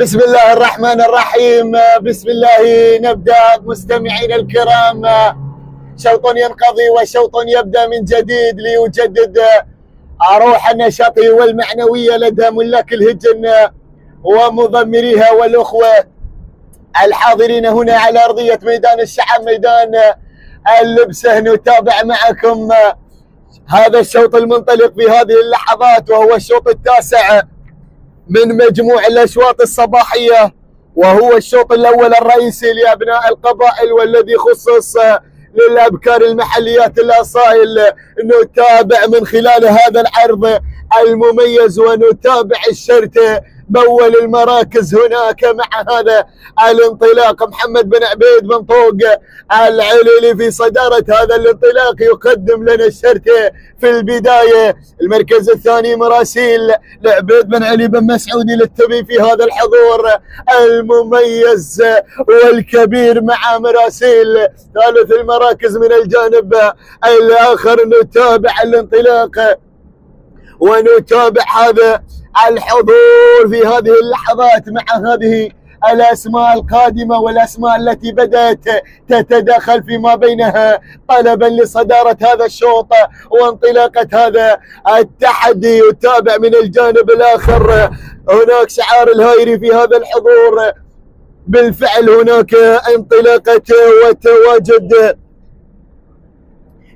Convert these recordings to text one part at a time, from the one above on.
بسم الله الرحمن الرحيم. بسم الله نبدأ مستمعينا الكرام. شوط ينقضي وشوط يبدأ من جديد ليجدد روح النشاط والمعنوية لدى ملاك الهجن ومضمريها والأخوة الحاضرين هنا على أرضية ميدان الشعب. ميدان اللبسه نتابع معكم. هذا الشوط المنطلق في هذه اللحظات وهو الشوط التاسع من مجموع الأشواط الصباحية وهو الشوط الأول الرئيسي لأبناء القبائل والذي خصص للأبكار المحليات الأصائل. نتابع من خلال هذا العرض المميز ونتابع الشرطه باول المراكز هناك مع هذا الانطلاق. محمد بن عبيد بن طوق العليلي في صدارة هذا الانطلاق يقدم لنا الشرطة في البداية. المركز الثاني مراسيل لعبيد بن علي بن مسعودي للتبي في هذا الحضور المميز والكبير مع مراسيل. ثالث المراكز من الجانب الآخر. نتابع الانطلاق ونتابع هذا الحضور في هذه اللحظات مع هذه الأسماء القادمة والأسماء التي بدأت تتداخل فيما بينها طلبا لصدارة هذا الشوط وانطلاقة هذا التحدي. يتابع من الجانب الآخر هناك شعار الهايري في هذا الحضور. بالفعل هناك انطلاقة وتواجد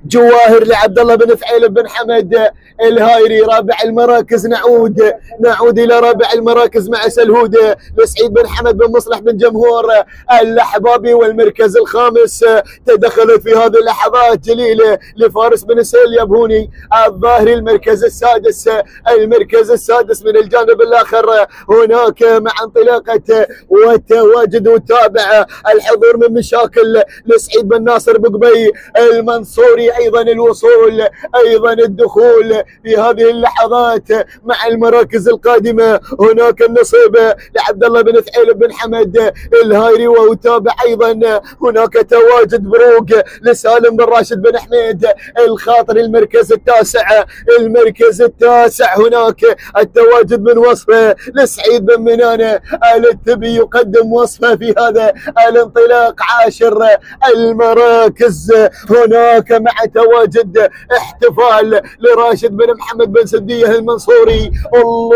جواهر لعبد الله بن فعيل بن حمد الهايري رابع المراكز نعود نعود إلى رابع المراكز مع سلهوده لسعيد بن حمد بن مصلح بن جمهور الأحبابي والمركز الخامس تدخلت في هذه اللحظات جليله لفارس بن سهيل يبهوني الظاهري المركز السادس المركز السادس من الجانب الآخر هناك مع انطلاقة وتواجد وتابع الحضور من مشاكل لسعيد بن ناصر بقبي المنصوري أيضا الوصول أيضا الدخول في هذه اللحظات مع المراكز القادمة. هناك النصيب لعبد الله بن ثعيل بن حمد الهايري وتابع أيضا. هناك تواجد بروق لسالم بن راشد بن حميد الخاطر المركز التاسع. المركز التاسع هناك التواجد من وصفه لسعيد بن منانه آل التبي يقدم وصفه في هذا الانطلاق عاشر المراكز. هناك مع تواجد احتفال لراشد بن محمد بن سديه المنصوري. الله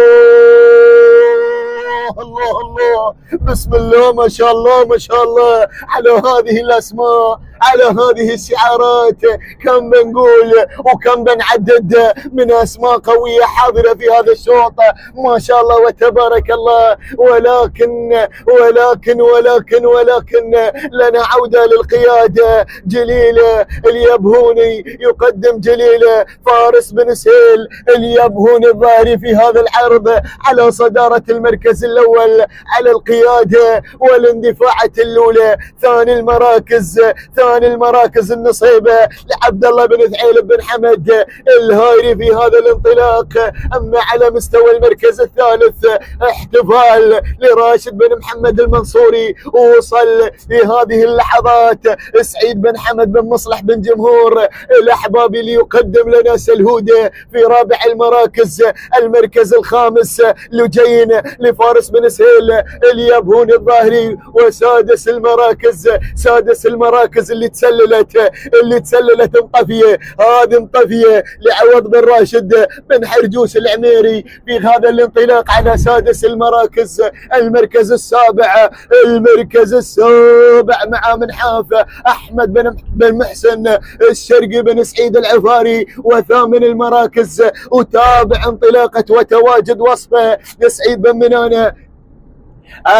الله الله. بسم الله ما شاء الله ما شاء الله. على هذه الأسماء. على هذه الشعارات كم بنقول وكم بنعدد من أسماء قوية حاضرة في هذا الشوط. ما شاء الله وتبارك الله. ولكن ولكن ولكن ولكن لنا عودة للقياده جليله اليبهوني يقدم جليله فارس بن سهيل اليبهوني الظاهري في هذا العرض على صدارة المركز الأول على القياده والاندفاعة الأولى. ثاني المراكز ثاني المراكز النصيبة لعبد الله بن ثعيل بن حمد. الهايري في هذا الانطلاق. أما على مستوى المركز الثالث احتفال لراشد بن محمد المنصوري. ووصل في هذه اللحظات سعيد بن حمد بن مصلح بن جمهور. الاحبابي ليقدم لنا سلهوده في رابع المراكز. المركز الخامس لجين لفارس بن سهيل اليبهوني الظاهري وسادس المراكز. سادس المراكز اللي تسللت اللي تسللت مطفيه هذه مطفيه لعوض بن راشد بن حرجوس العميري في هذا الانطلاق على سادس المراكز المركز السابع المركز السابع مع منحاف أحمد بن بن محسن الشرقي بن سعيد العفاري وثامن المراكز وتابع انطلاقة وتواجد وصفه لسعيد بن منانة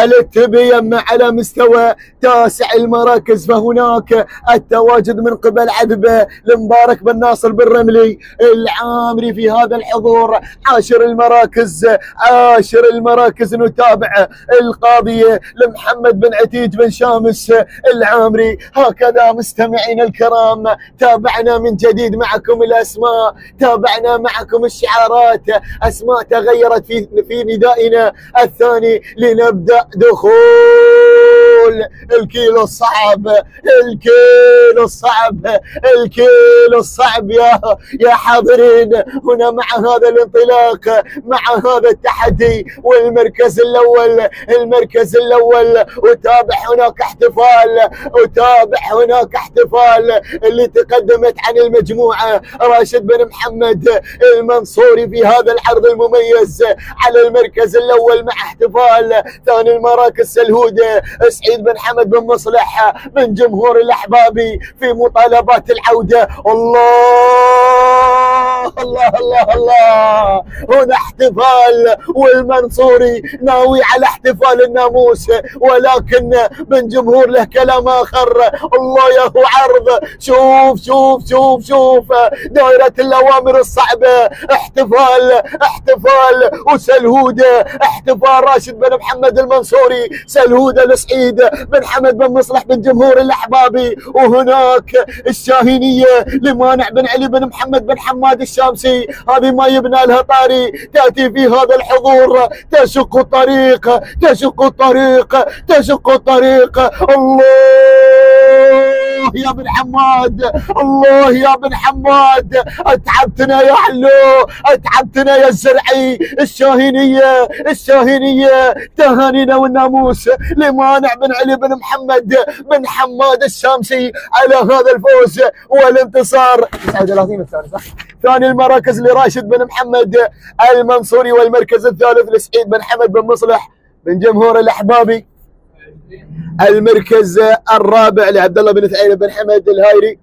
التبي يما على مستوى تاسع المراكز فهناك التواجد من قبل عذبة لمبارك بن ناصر بن رملي العامري في هذا الحضور. عاشر المراكز عاشر المراكز نتابع القاضيه لمحمد بن عتيج بن شامس العامري. هكذا مستمعينا الكرام تابعنا من جديد معكم الأسماء تابعنا معكم الشعارات. أسماء تغيرت في في ندائنا الثاني لنبدا دخول نقول الكيلو الصعب الكيلو الصعب الكيلو الصعب يا يا حاضرين. هنا مع هذا الانطلاق مع هذا التحدي والمركز الأول المركز الأول. وتابع هناك احتفال وتابع هناك احتفال اللي تقدمت عن المجموعة. راشد بن محمد المنصوري في هذا العرض المميز على المركز الأول مع احتفال. ثاني المراكز سلهوده سعيد بن حمد بن مصلح من جمهور الاحبابي في مطالبات العودة. الله الله الله الله. هنا احتفال والمنصوري ناوي على احتفال الناموس ولكن من جمهور له كلام آخر. الله يا هو عرض. شوف شوف شوف شوف. دائرة الأوامر الصعبة. احتفال احتفال. وسلهودة احتفال راشد بن محمد المنصوري. سلهودة لسعيد بن حمد بن مصلح بن جمهور الأحبابي. وهناك الشاهينية لمانع بن علي بن محمد بن حماد الشامسي هذه ما يبنى لها طاري. تأتي في هذا الحضور تشق الطريق تشق الطريق تشق الطريق. الله! يا بن حماد الله يا بن حماد. أتعبتنا يا حلو أتعبتنا يا الزرعي. الشاهينية الشاهينية. تهانينا والناموس. لمانع بن علي بن محمد بن حماد الشامسي على هذا الفوز والانتصار. 39 الثاني صح؟ ثاني المراكز لراشد بن محمد المنصوري والمركز الثالث لسعيد بن حمد بن مصلح من جمهور الأحبابي. المركز الرابع لعبد الله بن ثعيب بن حمد الهايري.